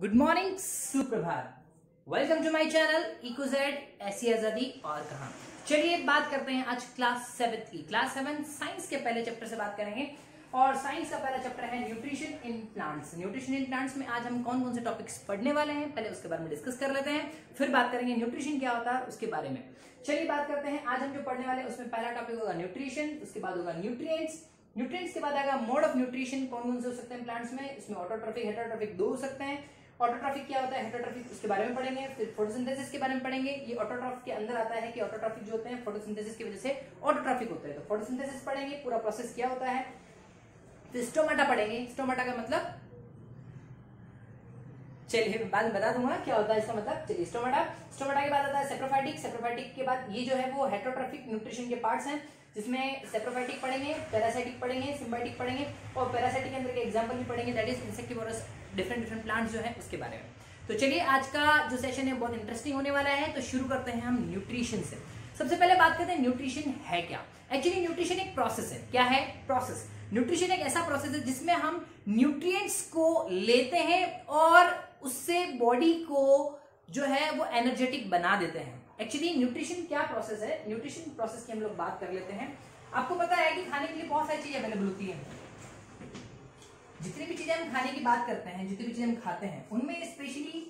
Good morning सुप्रभात welcome to my channel इकोजेड ऐसी आज़ादी और कहा चलिए बात करते हैं, आज क्लास सेवेंथ की। क्लास सेवन साइंस के पहले चैप्टर से बात करेंगे। और साइंस का पहला चैप्टर है nutrition in plants nutrition in plants में आज हम कौन कौन से टॉपिक्स पढ़ने वाले हैं, पहले उसके बारे में डिस्कस कर लेते हैं, फिर बात करेंगे न्यूट्रिशन क्या होता है उसके बारे में। चलिए बात करते हैं, आज हम जो पढ़ने वाले हैं, उसमें पहला टॉपिक होगा न्यूट्रिशन उसके बाद होगा न्यूट्रिएंट्स न्यूट्रिएंट्स के बाद आएगा मोड ऑफ़ न्यूट्रिशन कौन कौन से हो सकते हैं प्लांट्स में, इसमें ऑटोट्रॉफिक हेटरोट्रॉफिक दो हो सकते हैं। ऑटोट्रॉफिक क्या होता है? हेटरोट्रॉफिक उसके बारे में पढ़ेंगे, फिर फोटोसिंथेसिस के बारे में पढ़ेंगे। ये ऑटोट्रॉफिक के अंदर आता है कि ऑटोट्रॉफिक जो होते हैं फोटोसिंथेसिस की वजह से ऑटोट्रॉफिक होते हैं। तो फोटोसिंथेसिस पढ़ेंगे, पूरा प्रोसेस क्या होता है? फिर स्टोमाटा पढ़ेंगे। स्टोमाटा का मतलब? चलिए बाद में बता दूँगा क्या होता है इसका मतलब। चलिए स्टोमाटा स्टोमाटा के बाद आता है सेप्रोफाइटिक सेप्रोफाइटिक के बाद ये जो है वो हेटरोट्रॉफिक न्यूट्रिशन के पार्ट्स हैं। जिसमें सेप्रोफाइटिक पढ़ेंगे पैरासाइटिक पढ़ेंगे सिम्बाइटिक पढ़ेंगे और पैरासाइटिक के अंदर के एग्जांपल भी पढ़ेंगे that is insectivorous different different plants जो है उसके बारे में। तो चलिए आज का जो सेशन है, बहुत इंटरेस्टिंग होने वाला है। तो शुरू करते हैं हम न्यूट्रिशन से। सबसे पहले बात करते हैं न्यूट्रिशन है क्या। एक्चुअली न्यूट्रिशन एक प्रोसेस है। क्या है? प्रोसेस न्यूट्रिशन एक ऐसा प्रोसेस है जिसमें हम न्यूट्रिएंट्स को लेते हैं और उससे बॉडी को जो है, वो एनर्जेटिक बना देते हैं। एक्चुअली न्यूट्रिशन क्या प्रोसेस है? न्यूट्रिशन प्रोसेस की हम लोग बात कर लेते हैं। आपको पता है कि खाने के लिए बहुत सारी चीज़ें अवेलेबल होती है। जितनी भी चीज़ें हम खाने की बात करते हैं, जितनी भी चीज़ें हम खाते हैं, उनमें स्पेशली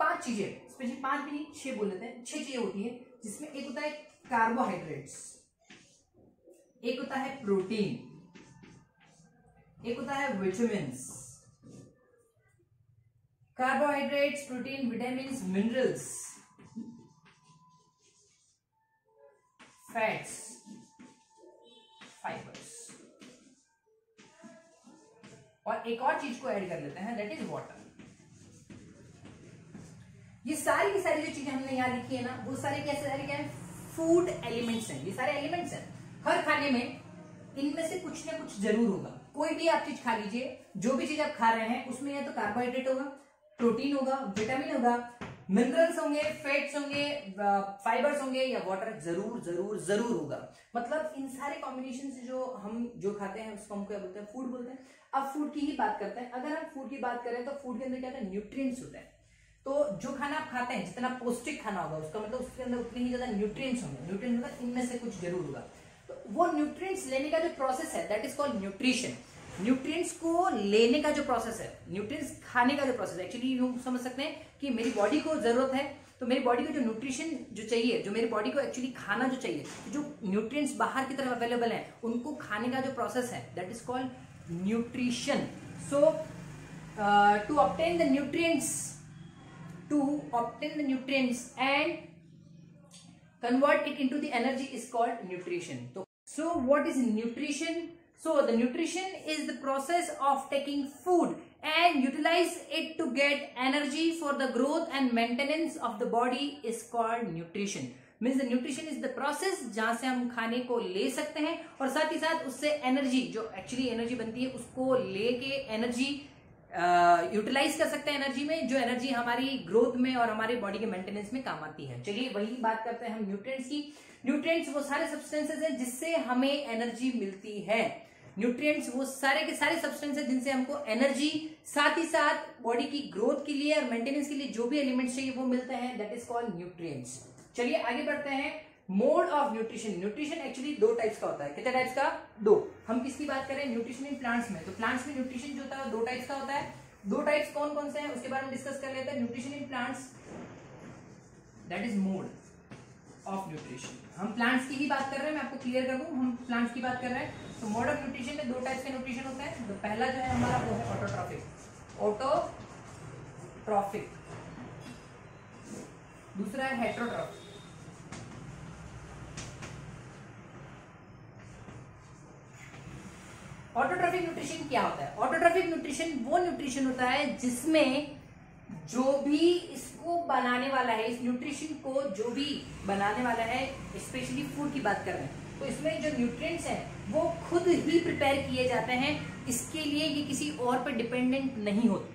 पाँच चीज़ें स्पेशली पाँच भी नहीं, छह बोल लेते हैं। छह चीज़ें होती है, जिसमें एक होता है कार्बोहाइड्रेट्स एक होता है प्रोटीन एक होता है vitamin carbohydrates protein vitamin minerals fats fibres और एक और चीज़ को ऐड कर लेते हैं दैट इज़ वाटर ये सारी की सारी जो चीज़ें हमने यहाँ लिखी है ना, वो सारे कैसे सारे क्या है? फ़ूड एलिमेंट्स हैं। ये सारे एलिमेंट्स हैं। हर खाने में इनमें से कुछ ना कुछ ज़रूर होगा। कोई भी आप चीज़ खा लीजिए, जो भी चीज़ आप खा रहे हैं, उसमें या तो कार्बोहाइड्रेट होगा प्रोटीन होगा विटामिन होगा मिनरल्स होंगे, फैट्स होंगे फाइबर्स होंगे, या वाटर ज़रूर ज़रूर ज़रूर होगा। मतलब इन सारे कॉम्बिनेशन से जो हम जो खाते हैं, उसको हम क्या बोलते हैं? फ़ूड बोलते हैं। अब फ़ूड की ही बात करते हैं। अगर हम फ़ूड की बात करें तो फ़ूड के अंदर क्या होता है? न्यूट्रिएंट्स होते हैं। तो जो खाना आप खाते हैं, जितना पौष्टिक खाना होगा, उसका मतलब उसके अंदर उतनी ही ज़्यादा न्यूट्रिएंट्स होंगे। न्यूट्रिएंट्स मतलब इनमें से कुछ ज़रूर होगा। तो वो न्यूट्रिएंट्स लेने का जो प्रोसेस है that is called nutrition nutrients को लेने का जो प्रोसेस है न्यूट्रिएंट्स खाने का जो प्रोसेस है एक्चुअली यूँ समझ सकते हैं कि मेरी बॉडी को ज़रूरत है तो मेरी बॉडी को जो न्यूट्रिशन जो चाहिए जो मेरी बॉडी को एक्चुअली खाना जो चाहिए जो न्यूट्रिएंट्स बाहर की तरफ़ अवेलेबल है उनको खाने का जो प्रोसेस है that is called nutrition so to obtain the nutrients to obtain the nutrients and convert it into the energy is called nutrition. So, so what is nutrition? So the nutrition is the process of taking food and utilize it to get energy for the growth and maintenance of the body is called nutrition. Means the nutrition is the process जहाँ से हम खाने को ले सकते हैं और साथ ही साथ उससे एनर्जी जो एक्चुअली एनर्जी बनती है उसको लेके एनर्जी यूटिलाइज कर सकते हैं एनर्जी में, जो एनर्जी हमारी ग्रोथ में और हमारी बॉडी के मेंटेनेंस में काम आती है। चलिए, वही बात करते हैं हम न्यूट्रिएंट्स की। न्यूट्रिएंट्स वो सारे सब्सटेंसेस हैं जिससे हमें एनर्जी मिलती है। न्यूट्रिएंट्स वो सारे के सारे सब्सटेंस हैं जिनसे हमको एनर्जी साथ ही साथ बॉडी की ग्रोथ के लिए और मेंटेनेंस के लिए जो भी एलिमेंट्स चाहिए वो मिलते हैं। दैट इज़ कॉल्ड न्यूट्रिएंट्स चलिए, आगे बढ़ते हैं। Mode of nutrition nutrition actually दो टाइप्स का होता है। कितने टाइप्स का? दो। हम किसकी बात करें न्यूट्रिशन इन प्लांट्स में। तो प्लांट्स में न्यूट्रिशन जो होता है दो टाइप्स का होता है। दो टाइप्स कौन कौन से हैं? उसके बारे में डिस्कस कर लेते हैं। Nutrition in plants that is mode of nutrition हम प्लांट्स की ही बात कर रहे हैं, मैं आपको क्लियर कर दूँ। हम प्लांट्स की बात कर रहे हैं। तो मोड ऑफ़ न्यूट्रिशन में दो टाइप्स का न्यूट्रिशन होता है। तो पहला जो है हमारा, वो है ऑटोट्रॉफिक ऑटोट्रॉफिक दूसरा है हेट्रोट्रॉफिक ऑटोट्रॉफिक न्यूट्रिशन क्या होता है? ऑटोट्रॉफिक न्यूट्रिशन वो न्यूट्रिशन होता है जिसमें जो भी इसको बनाने वाला है, इस न्यूट्रिशन को जो भी बनाने वाला है, स्पेशली फ़ूड की बात कर रहे हैं तो इसमें जो न्यूट्रिएंट्स हैं, वो खुद ही प्रिपेयर किए जाते हैं। इसके लिए ये किसी और पर डिपेंडेंट नहीं होते।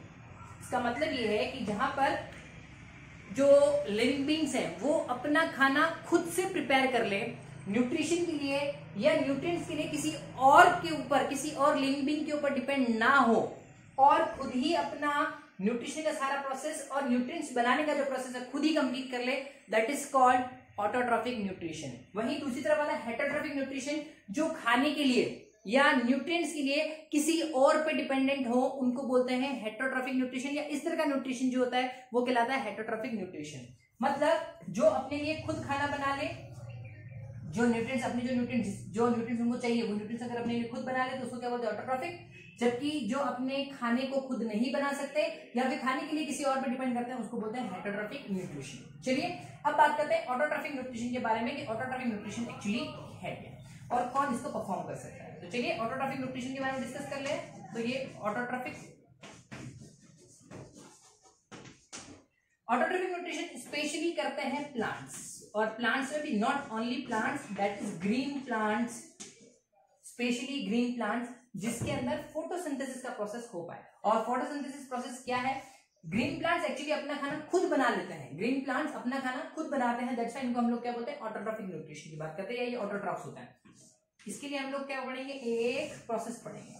इसका मतलब ये है कि जहाँ पर जो लिविंग बींग्स हैं, वो अपना खाना खुद से प्रिपेयर कर ले न्यूट्रिशन के लिए या न्यूट्रिएंट्स के लिए किसी और के ऊपर, किसी और लिविंग बींग के ऊपर डिपेंड ना हो। और खुद ही अपना न्यूट्रिशन का सारा प्रोसेस और न्यूट्रिएंट्स बनाने का जो प्रोसेस है, खुद ही कंप्लीट कर ले। That is called autotrophic nutrition वहीं दूसरी तरफ़ वाला हेटोट्रॉफिक न्यूट्रिशन जो खाने के लिए या न्यूट्रिएंट्स के लिए किसी और पे डिपेंडेंट हो, उनको बोलते हैं हेटोट्रॉफिक न्यूट्रिशन या इस तरह का न्यूट्रिशन जो होता है, वो कहलाता है हेटोट्रॉफिक न्यूट्रिशन मतलब जो अपने लिए खुद खाना बना ले जो न्यूट्रिएंट्स अपने जो न्यूट्रिएंट्स जो न्यूट्रिएंट्स उनको चाहिए, वो न्यूट्रिएंट्स अगर अपने खुद बना ले तो उसको क्या बोलते हैं? ऑटोट्रॉफिक जबकि जो अपने खाने को खुद नहीं बना सकते, या फिर खाने के लिए किसी और पर डिपेंड करते हैं, उसको बोलते हैं हेटोट्रॉफिक न्यूट्रिशन चलिए, अब बात करते हैं ऑटोट्रॉफिक न्यूट्रिशन के बारे में कि ऑटोट्रॉफिक न्यूट्रिशन एक्चुअली है क्या? और कौन इसको परफॉर्म कर सकता है? तो चलिए ऑटोट्रॉफिक न्यूट्रिशन के बारे में डिस्कस कर ले। तो ये ऑटोट्रॉफिक ऑटोट्रॉफिक न्यूट्रिशन स्पेशली करते हैं प्लांट्स और प्लांट्स में भी not only plants that is green plants specially green plants जिसके अंदर फोटोसिंथेसिस का प्रोसेस हो पाए। और फोटोसिंथेसिस प्रोसेस क्या है? ग्रीन प्लांट्स एक्चुअली अपना खाना खुद बना लेते हैं। ग्रीन प्लांट्स अपना खाना खुद बनाते हैं। दैट्स इनको हम लोग क्या बोलते हैं? ऑटोट्रॉफिक न्यूट्रिशन की बात करते हैं। ये ऑटोट्रॉफ्स होता है। इसके लिए हम लोग क्या पढ़ेंगे? एक प्रोसेस पढ़ेंगे।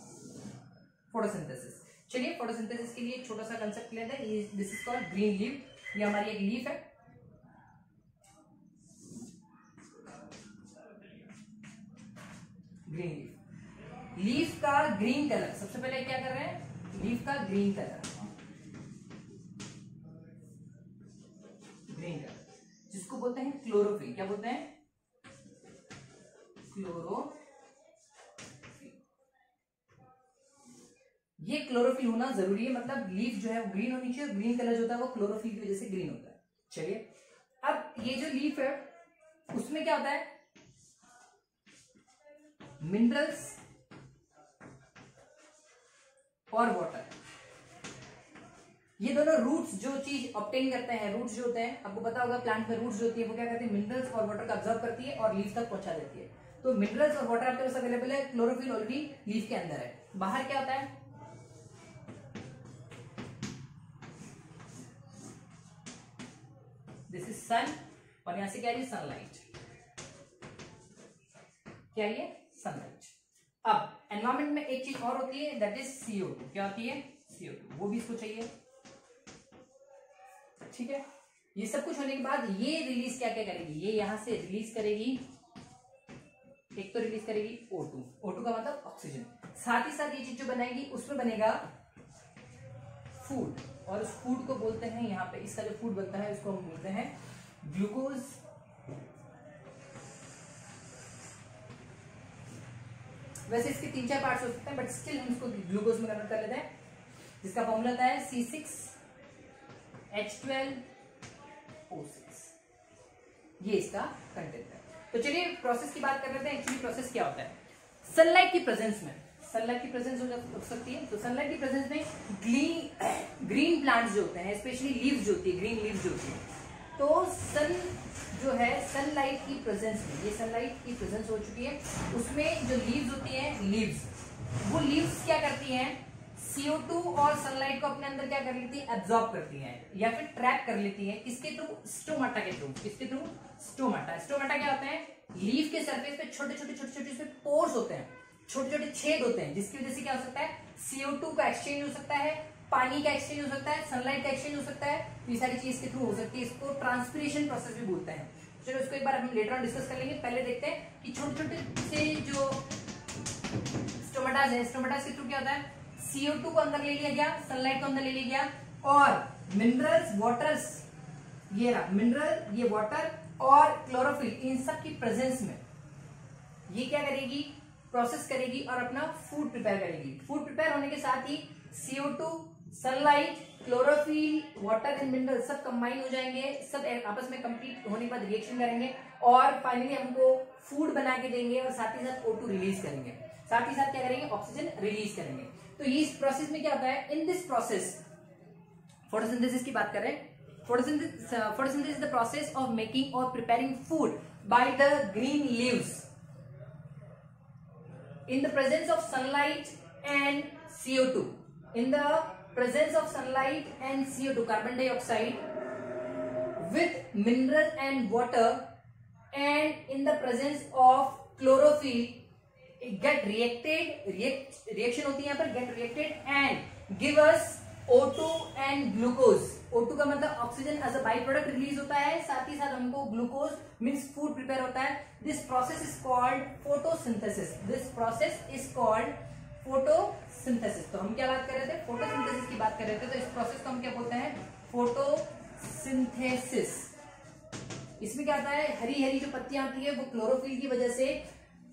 फोटोसिंथेसिस चलिए फोटोसिंथेसिस के लिए छोटा सा कंसेप्ट लेते हैं। This is called green leave ये हमारी एक लीफ है ग्रीन लीफ लीफ का ग्रीन कलर सबसे पहले क्या कर रहे हैं? लीफ का ग्रीन कलर ग्रीन कलर जिसको बोलते हैं क्लोरोफिल क्या बोलते हैं? क्लोरो ये क्लोरोफिल होना ज़रूरी है मतलब लीफ जो है वो ग्रीन होनी चाहिए ग्रीन कलर जो होता है वो क्लोरोफिल की वजह से ग्रीन होता है। चलिए, अब ये जो लीफ है, उसमें क्या होता है? मिनरल्स और वाटर ये दोनों रूट्स जो चीज़ ऑप्टेन करते हैं रूट्स जो होते हैं, आपको पता होगा प्लांट में रूट्स जो होती है, वो क्या करती है? मिनरल्स और वाटर का ऑब्ज़र्व करती है और लीफ तक पहुँचा देती है। तो मिनरल्स और वाटर आपके पास अवेलेबल है क्लोरोफिल ऑलरेडी लीफ के अंदर है। बाहर क्या होता है? दिस इज़ सन और यहाँ से क्या है? सनलाइट क्या ये सनलाइट अब एनवायरमेंट में एक चीज़ और होती है दैट इज़ सीओ क्या होती है? सीओ वो भी इसको चाहिए। ठीक है? ये सब कुछ होने के बाद ये रिलीज़ क्या क्या करेगी? ये यहाँ से रिलीज़ करेगी। एक तो रिलीज़ करेगी O2 O2 का मतलब ऑक्सीजन साथ ही साथ ये चीज़ जो बनाएगी उसमें बनेगा फ़ूड और उस फ़ूड को बोलते हैं, यहाँ पे इसका जो फ़ूड बनता है उसको हम बोलते हैं ग्लूकोज वैसे इसके तीन चार पार्ट्स हो सकते हैं बट स्टिल हम इसको ग्लूकोज में कन्वर्ट कर लेते हैं। जिसका फॉर्मूला होता है C six H twelve O six ये इसका कंटेंट है। तो चलिए प्रोसेस की बात कर लेते हैं एक्चुअली प्रोसेस क्या होता है? सनलाइट की प्रेजेंस में। सनलाइट की प्रेजेंस हो सकती है। तो सनलाइट की प्रेजेंस में ग्रीन ग्रीन प्लांट्स जो होते हैं स्पेशली लीव्स जो होती है ग्रीन लीव्स जो होती है तो सन जो है सनलाइट की प्रेजेंस में, ये सनलाइट की प्रेजेंस हो चुकी है। उसमें जो लीव्स होती हैं लीव्स वो लीव्स क्या करती हैं? CO2 और सनलाइट को अपने अंदर क्या कर लेती है? एब्जॉर्ब करती है, या फिर ट्रैप कर लेती है, किसके थ्रू स्टोमाटा के थ्रू किसके थ्रू स्टोमाटा स्टोमाटा क्या होता है? लीफ के सरफेस पे छोटे छोटे छोटे छोटे पोर्स होते हैं। छोटे छोटे छेद होते हैं, जिसकी वजह से क्या हो सकता है? CO2 का एक्सचेंज हो सकता है, पानी का एक्सचेंज हो सकता है सनलाइट का एक्सचेंज हो सकता है तो ये सारी चीज़ के थ्रू हो सकती है। इसको ट्रांसपीरेशन प्रोसेस भी बोलते हैं। चलो इसको एक बार हम लेटर ऑन डिस्कस कर लेंगे। पहले देखते हैं कि छोटे छोटे से जो स्टोमाटाज है स्टोमाटाज के थ्रू क्या होता है? सीओ टू को अंदर ले लिया गया सनलाइट को अंदर ले लिया गया, और मिनरल्स वाटर्स ये रहा मिनरल ये वाटर और क्लोरोफिल इन सब की प्रेजेंस में। ये क्या करेगी? प्रोसेस करेगी और अपना फ़ूड प्रिपेयर करेगी। फ़ूड प्रिपेयर होने के साथ ही CO two sunlight chlorophyll water and mineral सब कंबाइन हो जाएँगे। सब आपस में कंप्लीट होने के बाद रिएक्शन करेंगे और फाइनली हमको फ़ूड बना के देंगे और साथ ही साथ O2 रिलीज़ करेंगे। साथ ही साथ क्या करेंगे? ऑक्सीजन रिलीज़ करेंगे। तो ये इस प्रोसेस में क्या होता है? इन दिस प्रोसेस फोटोसिंथेसिस की बात करें photosynthesis the process of making और preparing food by the green leaves in the presence of sunlight and CO2 in the presence of sunlight and CO2 carbon dioxide with mineral and water and in the presence of chlorophyll get reacted reaction होती है यहाँ पर get reacted and give us O2 and glucose O2 का मतलब oxygen as a by product release होता है, साथ ही साथ हमको ग्लूकोज मीन्स फ़ूड प्रिपेयर होता है। This process is called photosynthesis this process is called photosynthesis तो हम क्या बात कर रहे थे? फोटोसिंथेसिस की बात कर रहे थे। तो इस प्रोसेस को हम क्या बोलते हैं? फोटोसिंथेसिस इसमें क्या होता है? हरी हरी जो पत्तियाँ आती है, वो क्लोरोफिल की वजह से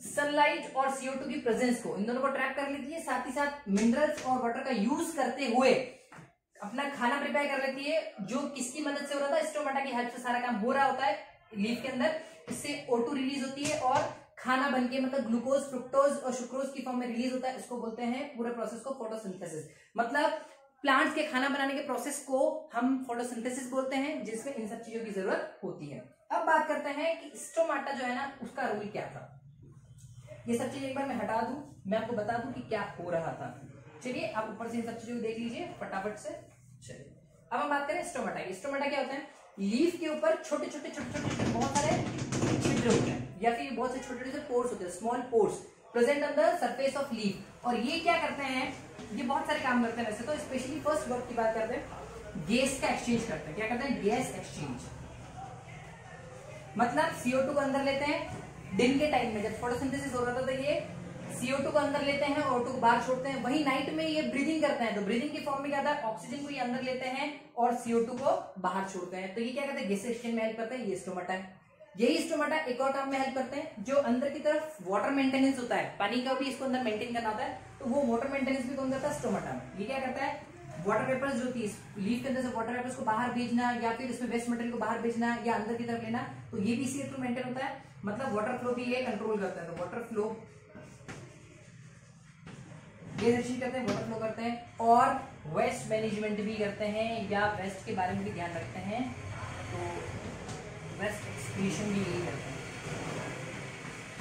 सनलाइट और सीओ की प्रेजेंस को इन दोनों को ट्रैक कर लेती है। साथ ही साथ मिनरल्स और वाटर का यूज़ करते हुए अपना खाना प्रिपेयर कर लेती है, जो किसकी मदद से हो रहा था स्टोमाटा की हेल्प से सारा काम हो रहा होता है लीफ के अंदर। इससे ओटू रिलीज़ होती है और खाना बनके मतलब ग्लूकोज फ्रुक्टोज और शुक्रोज की फॉर्म में रिलीज़ होता है इसको बोलते हैं पूरे प्रोसेस को फोटोसिंथेसिस मतलब प्लांट्स के खाना बनाने के प्रोसेस को हम फोटोसिंथेसिस बोलते हैं, जिसमें इन सब चीज़ों की ज़रूरत होती है। अब बात करते हैं कि स्टोमाटा जो है ना, उसका रोल क्या था? ये सब चीज़ एक बार मैं हटा दू, मैं आपको बता दू कि क्या हो रहा था। चलिए, आप ऊपर से इन सब चीज़ों को देख लीजिए, फटाफट से। चलिए, अब हम बात करें स्टोमाटा की। स्टोमाटा क्या होता है? लीफ के ऊपर छोटे छोटे छोटे छोटे बहुत सारे छिद्र होते हैं, या फिर बहुत से छोटे छोटे पोर्स होते हैं small pores present on the surface of leaf और ये क्या करते हैं? ये बहुत सारे काम करते हैं वैसे तो स्पेशली फ़र्स्ट वर्क की बात करते हैं गैस का एक्सचेंज करते हैं। क्या करते हैं? गैस एक्सचेंज मतलब सीओ को अंदर लेते हैं, दिन के टाइम में, जब फोटोसिंथेसिस हो रहा था तो ये सीओ टू को अंदर लेते हैं और टू को बाहर छोड़ते हैं। वही नाइट में ये ब्रीदिंग करते हैं। तो ब्रीदिंग की फॉर्म में क्या था ऑक्सीजन को ये अंदर लेते हैं और सीओ टू को बाहर छोड़ते हैं। तो ये क्या करते हैं? गैस एक्सचेंज में हेल्प करते हैं, ये स्टोमाटा है। यही स्टोमाटा एक और काम में हेल्प करते हैं, जो अंदर की तरफ़ वाटर मेंटेनेंस होता है। पानी का भी इसको अंदर मेंटेन करना होता है तो वो वाटर मेंटेनेंस भी कौन करता है? स्टोमाटा में। ये क्या करता है? वाटर पेपर्स जो थी लीफ के अंदर से वाटर पेपर्स को बाहर भेजना या फिर इसमें वेस्ट मटेरियल को बाहर भेजना या अंदर की तरफ़ लेना तो ये भी इसी थ्रू मेंटेन होता है। मतलब वाटर फ्लो भी ये कंट्रोल करता है। तो वाटर फ्लो ये करते हैं वाटर फ्लो करते हैं और वेस्ट मैनेजमेंट भी करते हैं या वेस्ट के बारे में भी ध्यान रखते हैं तो वेस्ट एक्सक्रीशन भी यही करते हैं।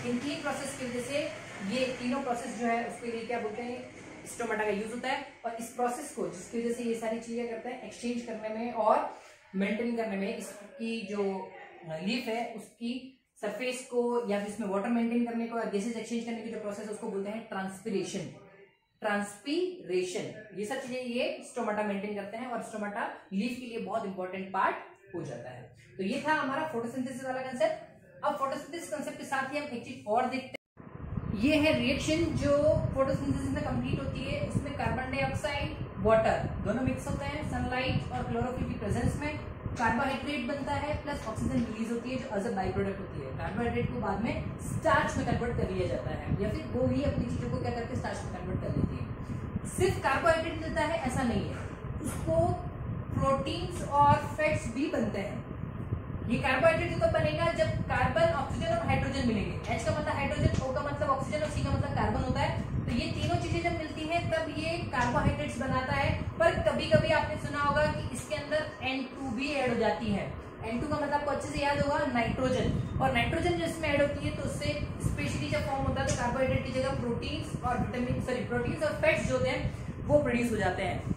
इन तीन प्रोसेस की वजह से ये तीनों प्रोसेस जो है, उसके लिए क्या बोलते हैं स्टोमेटा का यूज़ होता है और इस प्रोसेस को, जिसकी वजह से ये सारी चीज़ें करते हैं एक्सचेंज करने में और मेंटेन करने में, इसकी जो लीफ है, उसकी सरफेस को या फिर इसमें वाटर मेंटेन करने को या गैसेज एक्सचेंज करने की जो प्रोसेस है, उसको बोलते हैं ट्रांसपिरेशन ट्रांसपीरेशन। ये सब चीज़ें ये स्टोमाटा मेंटेन करते हैं और स्टोमाटा लीफ के लिए बहुत इंपॉर्टेंट पार्ट हो जाता है। तो ये था हमारा फोटोसिंथेसिस वाला कंसेप्ट अब फोटोसिंथेसिस कंसेप्ट के साथ ही हम एक चीज़ और देखते हैं। ये है रिएक्शन जो फोटोसिंथेसिस में कंप्लीट होती है। उसमें कार्बन डाइऑक्साइड वाटर दोनों मिक्स होते हैं सनलाइट और क्लोरोफिल की प्रेजेंस में। कार्बोहाइड्रेट बनता है, प्लस ऑक्सीजन रिलीज़ होती है, जो एज अ बाई प्रोडक्ट होती है। कार्बोहाइड्रेट को बाद में स्टार्च में कन्वर्ट कर लिया जाता है, या फिर वो ही अपनी चीज़ों को क्या करते हैं स्टार्च में कन्वर्ट कर लेती है। सिर्फ़ कार्बोहाइड्रेट मिलता है, ऐसा नहीं है। उसको प्रोटीन्स और फैट्स भी बनते हैं। ये कार्बोहाइड्रेट तो बनेगा जब कार्बन ऑक्सीजन और हाइड्रोजन मिलेंगे। एच का मतलब हाइड्रोजन ओ का मतलब ऑक्सीजन और सी का मतलब कार्बन होता है। तो ये तीनों चीज़ें जब मिलती हैं, तब ये कार्बोहाइड्रेट्स बनाता है। पर कभी कभी आपने सुना होगा कि अंदर N2 भी ऐड हो जाती है। N2 का मतलब आपको अच्छे से याद होगा नाइट्रोजन और नाइट्रोजन जो इसमें ऐड होती है तो उससे स्पेशली जब फॉर्म होता है तो कार्बोहाइड्रेट की जगह प्रोटीन्स और विटामिन सॉरी प्रोटीन्स और फैट्स जो होते हैं, वो प्रोड्यूस हो जाते हैं।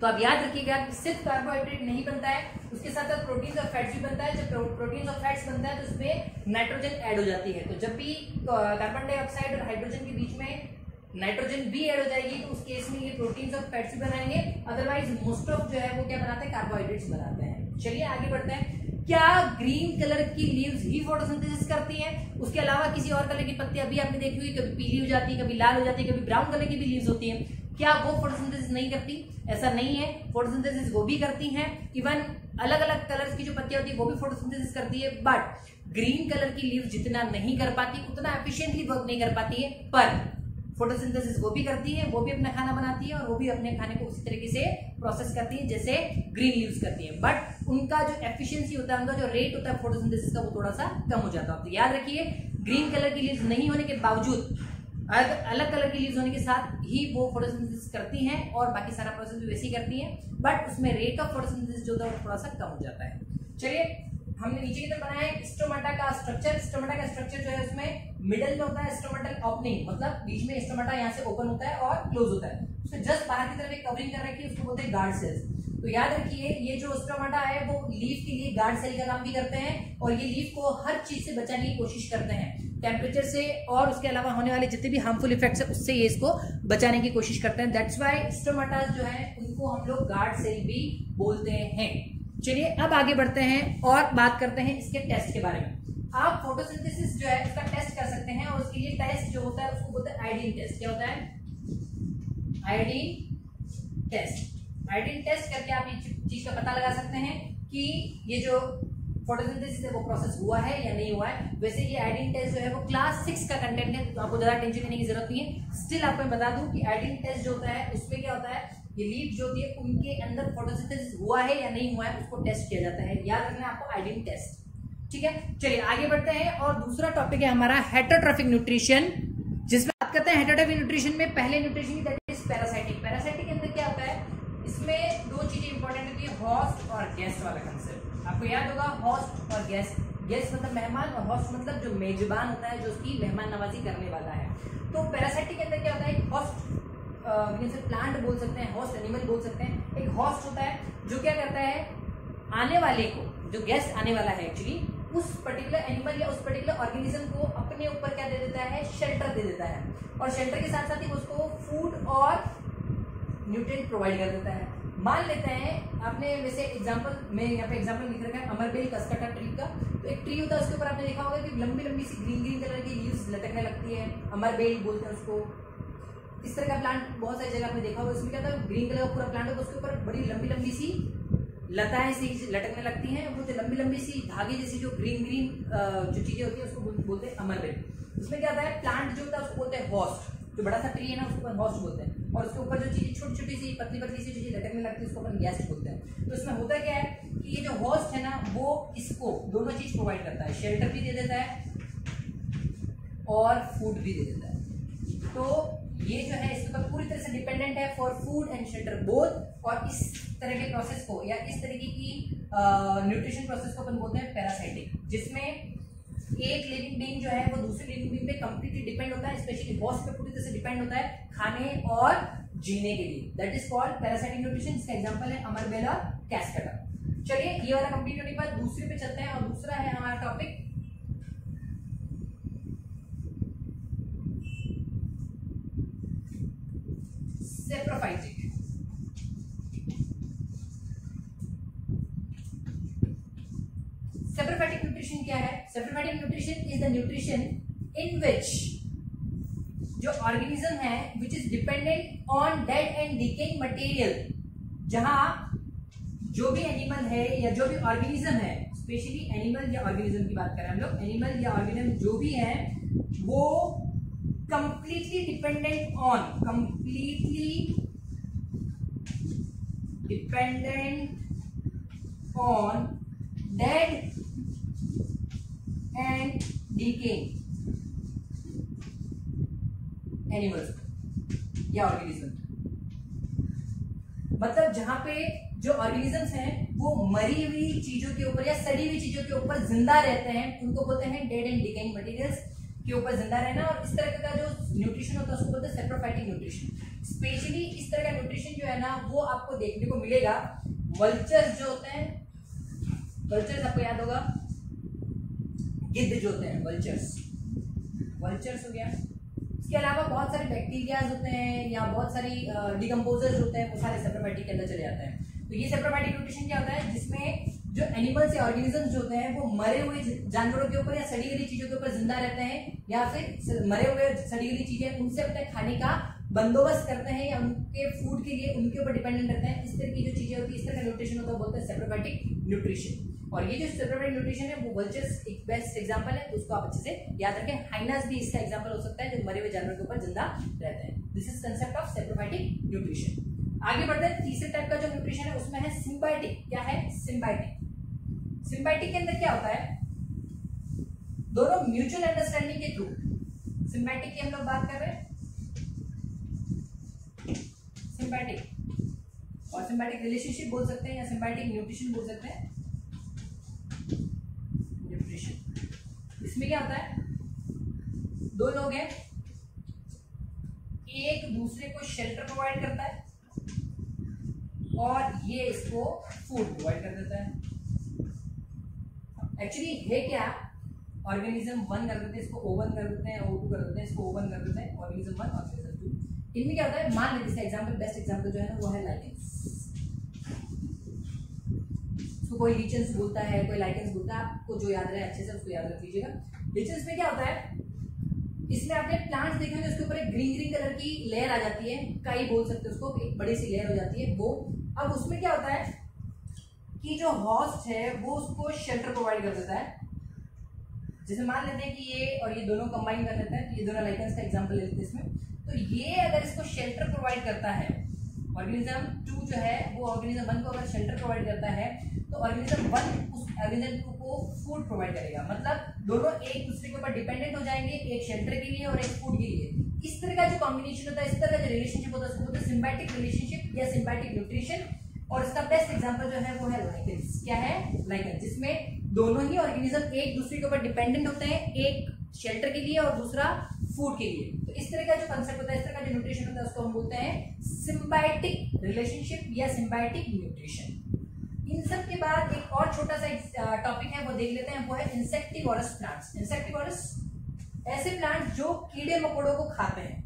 तो आप याद रखिएगा कि सिर्फ़ कार्बोहाइड्रेट नहीं बनता है, उसके साथ साथ प्रोटीन्स और फैट्स भी बनता है। जब प्रोटीन्स और फैट्स बनता है तो उसमें नाइट्रोजन ऐड हो जाती है। तो जब भी कार्बन डाइऑक्साइड और हाइड्रोजन के बीच में नाइट्रोजन भी ऐड हो जाएगी तो उस केस में ये प्रोटीन्स और फैट्स बनाएँगे। अदरवाइज़ मोस्ट ऑफ़ जो है वो क्या बनाते हैं? कार्बोहाइड्रेट्स बनाते हैं। चलिए आगे बढ़ते हैं। क्या ग्रीन कलर की लीव्स ही फोटोसिंथेसिस करती हैं? उसके अलावा किसी और कलर की पत्तियाँ भी आपने देखी हुई, कभी पीली हो जाती है, कभी लाल हो जाती है, कभी ब्राउन कलर की भी लीव्स होती हैं। क्या वो फोटोसिंथेसिस नहीं करती? ऐसा नहीं है। फोटोसिंथेसिस वो भी करती हैं। इवन अलग अलग कलर्स की जो पत्तियाँ होती है, वो भी फोटोसिंथेसिस करती है। बट ग्रीन कलर की लीव जितना नहीं कर पाती, उतना एफिशिएंटली वर्क नहीं कर पाती है। पर फोटोसिंथेसिस वो भी करती है, वो भी अपना खाना बनाती है और वो भी अपने खाने को उसी तरीके से प्रोसेस करती है, जैसे ग्रीन लीव्स करती है। बट उनका जो एफिशिएंसी होता है, उनका जो रेट होता है फोटोसिंथेसिस का, वो थोड़ा सा कम हो जाता है। तो याद रखिए ग्रीन कलर की लीव्स नहीं होने के बावजूद, अलग अलग कलर की लीव्स होने के साथ ही वो फोटोसिंथेसिस करती हैं और बाकी सारा प्रोसेस भी वैसे ही करती हैं। बट उसमें रेट ऑफ़ फोटोसिंथेसिस जो होता है, वो थोड़ा सा कम हो जाता है। चलिए हमने नीचे की तरफ़ बनाया है स्टोमाटा का स्ट्रक्चर स्टोमाटा का स्ट्रक्चर जो है उसमें मिडल में होता है स्टोमेटल ओपनिंग मतलब बीच में स्टोमेटा यहाँ से ओपन होता है और क्लोज होता है। उसके जस्ट बाहर की तरफ़ एक कवरिंग कर रखी है, उसको बोलते हैं गार्ड सेल्स तो याद रखिए, ये जो स्टोमाटा है, वो लीफ के लिए गार्ड सेल का काम भी करते हैं और ये लीफ को हर चीज़ से बचाने की कोशिश करते हैं। टेम्परेचर से और उसके अलावा होने वाले जितने भी हार्मफुल इफेक्ट्स है, उससे ये इसको बचाने की कोशिश करते हैं। दैट्स वाई स्टोमाटास जो है, उनको हम लोग गार्ड सेल भी बोलते हैं। चलिए, अब आगे बढ़ते हैं और बात करते हैं इसके टेस्ट के बारे में। आप फोटोसिंथेसिस जो है उसका टेस्ट कर सकते हैं और उसके लिए टेस्ट जो होता है, उसको बोलते हैं आयोडीन टेस्ट क्या होता है? आयोडीन टेस्ट आयोडीन टेस्ट करके आप ये चीज़ का पता लगा सकते हैं कि ये जो फोटोसिंथेसिस है, वो प्रोसेस हुआ है या नहीं हुआ है। वैसे ये आयोडीन टेस्ट जो है, वो क्लास सिक्स का कंटेंट है तो आपको ज़्यादा टेंशन लेने की ज़रूरत नहीं है। स्टिल आपको बता दूँ कि आयोडीन टेस्ट जो होता है, उसमें क्या होता है? ये लीफ जो होती है, उनके अंदर फोटोसिंथेसिस हुआ है या नहीं हुआ है, उसको टेस्ट किया जाता है। याद रखना आपको आइडिन टेस्ट ठीक है? चलिए, आगे बढ़ते हैं और दूसरा टॉपिक है हमारा हेटोट्रॉफिक न्यूट्रिशन जिसमें बात करते हैं हेटोट्रॉफिक न्यूट्रिशन में पहले nutrition that is parasitic parasitic के अंदर क्या होता है? इसमें दो चीज़ें इंपॉर्टेंट होती है हॉस्ट और गेस्ट वाला कंसेप्ट आपको याद होगा हॉस्ट और गेस्ट गेस्ट मतलब मेहमान और हॉस्ट मतलब जो मेजबान होता है, जो उसकी मेहमान नवाजी करने वाला है। तो पैरासाइटिक के अंदर क्या होता है? हॉस्ट प्लांट बोल सकते हैं हॉस्ट एनिमल बोल सकते हैं। एक हॉस्ट होता है, जो क्या करता है, आने वाले को, जो गेस्ट आने वाला है एक्चुअली उस पर्टिकुलर एनिमल या उस पर्टिकुलर ऑर्गेनिज्म को अपने ऊपर क्या दे देता है शेल्टर दे देता है। और शेल्टर के साथ साथ ही उसको फ़ूड और न्यूट्रिएंट प्रोवाइड कर देता है। मान लेते हैं, आपने वैसे एग्जांपल मैं यहाँ पे एग्जांपल लिख रखा है, अमरबेल कस्कटा ट्री का। तो एक ट्री होता है, उसके ऊपर आपने देखा होगा कि लंबी लंबी सी ग्रीन ग्रीन कलर की लीव्स लटकने लगती है। अमरबेल बोलते हैं उसको। इस तरह का प्लांट बहुत सारी जगह आपने देखा होगा उसमें क्या था ग्रीन कलर का पूरा प्लांट होगा, उसके ऊपर बड़ी लंबी लंबी सी लताएँ सी लटकने लगती हैं, वो लंबी लंबी सी धागे जैसी जो ग्रीन ग्रीन जो चीज़ें होती है, उसको बोलते हैं अमरवेल उसमें क्या होता है प्लांट जो होता है, उसको बोलते हैं हॉस्ट जो बड़ा सा ट्री है ना, उसको हॉस्ट बोलते हैं। और उसके ऊपर जो चीज़ें छोटी छोटी सी पतली पतली सी चीज़ें लटकने लगती है, उसको अपन गैस बोलते हैं। तो इसमें होता क्या है कि ये जो हॉस्ट है ना, वो इसको दोनों चीज़ प्रोवाइड करता है। शेल्टर भी दे देता है और फ़ूड भी दे देता है। तो ये जो है, इसके ऊपर पूरी तरह से डिपेंडेंट है for food and shelter both और इस तरह के प्रोसेस को या इस तरीके की न्यूट्रिशन प्रोसेस को अपन बोलते हैं पैरासाइटिक जिसमें एक लिविंग बींग जो है, वो दूसरे लिविंग बींग पे कंप्लीटली डिपेंड होता है स्पेशली बॉस पे पूरी तरह से डिपेंड होता है खाने और जीने के लिए। That is called parasitic nutrition इसका एग्जांपल है अमरबेला कैस्केटा चलिए, ये वाला कंप्लीट होने के बाद दूसरे पे चलते हैं और दूसरा है हमारा टॉपिक सेप्रोफाइटिक सेप्रोफाइटिक न्यूट्रिशन क्या है? Saprophytic nutrition is the nutrition in which जो ऑर्गेनिज्म है which is dependent on dead and decaying material जहाँ जो भी एनिमल है या जो भी ऑर्गेनिज्म है स्पेशली एनिमल या ऑर्गेनिज्म की बात करें हम लोग एनिमल या ऑर्गेनिज्म जो भी है, वो completely dependent on, completely dependent on dead and decaying animals या ऑर्गेनिज्म मतलब जहाँ पे जो ऑर्गेनिजम्स हैं, वो मरी हुई चीज़ों के ऊपर या सड़ी हुई चीज़ों के ऊपर ज़िंदा रहते हैं, उनको बोलते हैं डेड एंड डिकेइंग मटेरियल्स के ऊपर ज़िंदा रहना और इस तरह का जो न्यूट्रिशन होता है, उसको बोलते हैं सेप्रोफाइटिक न्यूट्रिशन स्पेशली इस तरह का न्यूट्रिशन जो है ना, वो आपको देखने को मिलेगा. वल्चर्स जो होते हैं वल्चर्स आपको याद होगा गिद्ध जो होते हैं वल्चर्स वल्चर्स हो गया। इसके अलावा बहुत सारे बैक्टीरियाज होते हैं, या बहुत सारी डिकम्पोजर्स होते हैं, वो सारे सेप्रोफाइटिक के अंदर चले जाते हैं। तो ये सेप्रोफाइटिक न्यूट्रिशन क्या होता है? जिसमें जो एनिमल्स या ऑर्गेनिजम्स जो होते हैं, वो मरे हुए जानवरों के ऊपर या सड़ी गली चीज़ों के ऊपर ज़िंदा रहते हैं, या फिर मरे हुए, सड़ी गली चीज़ें उनसे अपने खाने का बंदोबस्त करते हैं, या उनके फ़ूड के लिए उनके ऊपर डिपेंडेंट रहते हैं। इस तरह की जो चीज़ें न्यूट्रिशन होता है, बोलते हैं सेप्रोफाइटिक न्यूट्रिशन और ये जो सेप्रोफाइटिक न्यूट्रिशन है, वो वल्चर्स एक बेस्ट एग्जांपल है, उसको आप अच्छे से याद रखें. हाइनास भी इसका एग्जांपल हो सकता है, जो मरे हुए जानवरों के ऊपर ज़िंदा रहते हैं. This is concept of saprophytic nutrition आगे बढ़ते हैं, तीसरे टाइप का जो न्यूट्रिशन है, उसमें है सिम्बायोटिक क्या है? सिम्बायोटिक सिंबाइटिक के अंदर क्या होता है? दोनों म्यूचुअल अंडरस्टैंडिंग के थ्रू सिंबाइटिक की हम लोग बात कर रहे हैं? सिंबाइटिक और सिंबाइटिक रिलेशनशिप बोल सकते हैं या सिंबाइटिक न्यूट्रिशन बोल सकते हैं? न्यूट्रिशन इसमें क्या होता है? दो लोग हैं। एक दूसरे को शेल्टर प्रोवाइड करता है और ये इसको फ़ूड प्रोवाइड कर देता है। एक्चुअली है क्या? ऑर्गेनिज्म वन कर देते हैं, इसको ओवन कर देते हैं ओ टू कर देते हैं, इसको ओवन कर देते हैं ऑर्गेनिज्म वन ऑर्गेनिज्म टू इनमें क्या होता है? मान लेते हैं एग्जांपल बेस्ट एग्जांपल जो है ना, वो है लाइकेंस उसको कोई लीचेंस बोलता है, कोई लाइकेंस बोलता है, आपको जो याद रहे, अच्छे से उसको याद रख लीजिएगा। लीचेंस में क्या होता है? इसमें आपने प्लांट्स देखे होंगे, उसके ऊपर एक ग्रीन ग्रीन कलर की लेयर आ जाती है, कई बोल सकते हैं उसको, एक बड़ी सी लेयर हो जाती है, वो। अब उसमें क्या होता है कि जो हॉस्ट है, वो उसको शेल्टर प्रोवाइड कर देता है। जैसे मान लेते हैं कि ये और ये दोनों कंबाइन कर लेते हैं तो ये दोनों लाइकेंस का एग्जांपल लेते हैं इसमें। तो ये अगर इसको शेल्टर प्रोवाइड करता है ऑर्गेनिज्म टू जो है, वो ऑर्गेनिज्म वन को अगर शेल्टर प्रोवाइड करता है तो ऑर्गेनिज्म वन उस ऑर्गेनिज्म टू को फ़ूड प्रोवाइड करेगा। मतलब दोनों एक दूसरे के ऊपर डिपेंडेंट हो जाएँगे, एक शेल्टर के लिए और एक फ़ूड के लिए। इस तरह का जो कॉम्बिनेशन होता है, इस तरह का जो रिलेशनशिप होता है, उसको बोलते हैं सिम्बैटिक रिलेशनशिप या सिम्बैटिक न्यूट्रिशन और इसका बेस्ट एग्ज़ाम्पल जो है, वो है लाइकेंस क्या है? लाइकेंस जिसमें दोनों ही ऑर्गेनिज्म एक दूसरे के ऊपर डिपेंडेंट होते हैं, एक शेल्टर के लिए और दूसरा फ़ूड के लिए। तो इस तरह का जो कंसेप्ट होता है, इस तरह का जो न्यूट्रिशन होता है, उसको हम बोलते हैं सिम्बायोटिक रिलेशनशिप या सिम्बायोटिक न्यूट्रिशन इन सब के बाद एक और छोटा सा टॉपिक है, वो देख लेते हैं, वो है इंसेक्टिवोरस प्लांट्स इंसेक्टिवोरस ऐसे प्लांट जो कीड़े मकोड़ों को खाते हैं।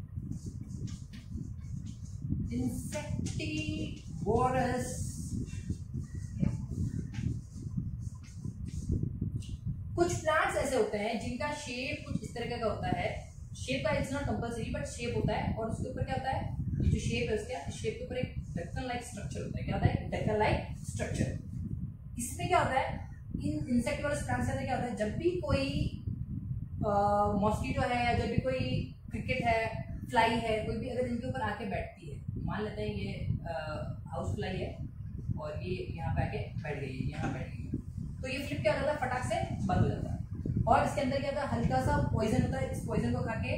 इंसेक्टिवोरस कुछ प्लांट्स ऐसे होते हैं जिनका शेप कुछ इस तरह का होता है। शेप का it's not compulsory but shape होता है और उसके ऊपर क्या होता है? ये जो शेप है उसका शेप के ऊपर एक ढक्कन लाइक स्ट्रक्चर होता है। क्या होता है? ढक्कन लाइक स्ट्रक्चर इसमें क्या होता है? इन इंसेक्ट वाले के अंदर क्या होता है? जब भी कोई मॉस्किटो है या जब भी कोई क्रिकेट है फ्लाई है, कोई भी अगर इनके ऊपर आके बैठती है, मान लेते हैं ये हाउस फ्लाई है और ये यहाँ पे आके बैठ गई है, यहाँ बैठ गई है। तो ये फ्लिप क्या हो जाता है? फटाक से बंद हो जाता है। और इसके अंदर क्या होता है, हल्का सा पॉइजन होता है, इस पॉइजन को खा के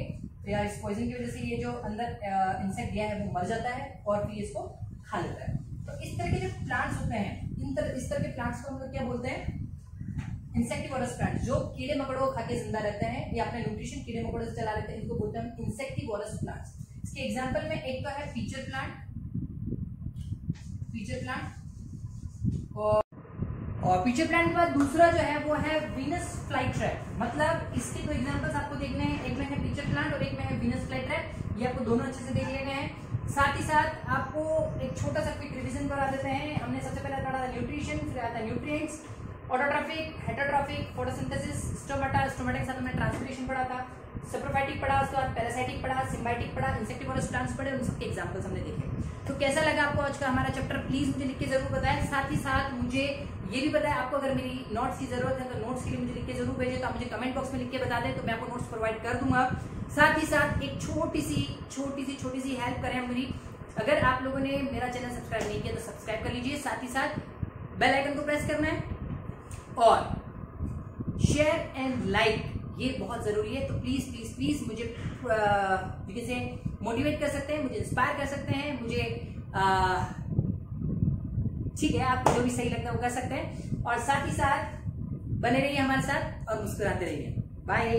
या इस पॉइजन की वजह से ये जो अंदर इंसेक्ट गया है, वो मर जाता है और फिर इसको खा लेता है। तो इस तरह के जो प्लांट्स होते हैं, इन तरह इस तरह के प्लांट्स को हम लोग क्या बोलते हैं? इंसेक्टिवोरस प्लांट जो कीड़े मकड़ों को खा के ज़िंदा रहते हैं या अपने न्यूट्रिशन कीड़े मकड़ों से चला रहते हैं, इनको बोलते हैं इंसेक्टिवोरस प्लांट्स इसके एग्ज़ाम्पल में एक तो है फीचर प्लांट फीचर प्लांट और और पीछे प्लांट के बाद दूसरा जो है वो है वीनस फ्लाई ट्रैप मतलब इसके दो एग्जांपल्स आपको देखने हैं। एक में है पीछे प्लांट और एक में है वीनस फ्लाई ट्रैप ये आपको दोनों अच्छे से देख गए हैं। साथ ही साथ आपको एक छोटा सा क्विक रिविजन करा देते हैं। हमने सबसे पहले पढ़ा था न्यूट्रिशन फिर आया था nutrients autotrophic heterotrophic photosynthesis stomata stomata के साथ हमने ट्रांसपिरेशन पढ़ा था। सेप्रोफाइटिक पढ़ा, उसके बाद पैरासाइटिक पढ़ा सिम्बाइटिक पढ़ा इंसेक्टिवोरस प्लांट्स पढ़े, उन सबके एग्जांपल्स हमने देखे। तो कैसा लगा आपको आज का हमारा चैप्टर प्लीज़ मुझे लिख के ज़रूर बताएँ। साथ ही साथ मुझे ये भी बताएँ आपको अगर मेरी नोट्स की ज़रूरत है तो नोट्स के लिए मुझे लिख के ज़रूर भेजे तो आप मुझे कमेंट बॉक्स में लिख के बता दें तो मैं आपको नोट्स प्रोवाइड कर दूँगा। साथ ही साथ एक छोटी सी छोटी सी छोटी सी हेल्प करें मेरी। अगर आप लोगों ने मेरा चैनल सब्सक्राइब नहीं किया तो सब्सक्राइब कर लीजिए। साथ ही साथ बेल आइकन को प्रेस करना है। और शेयर एंड लाइक ये बहुत ज़रूरी है। तो प्लीज़ प्लीज़ प्लीज़ मुझे मोटिवेट कर सकते हैं, मुझे इंस्पायर कर सकते हैं, मुझे ठीक है, आपको जो भी सही लगता है वो कर सकते हैं। और साथ ही साथ बने रहिए हमारे साथ और मुस्कुराते रहिए। बाय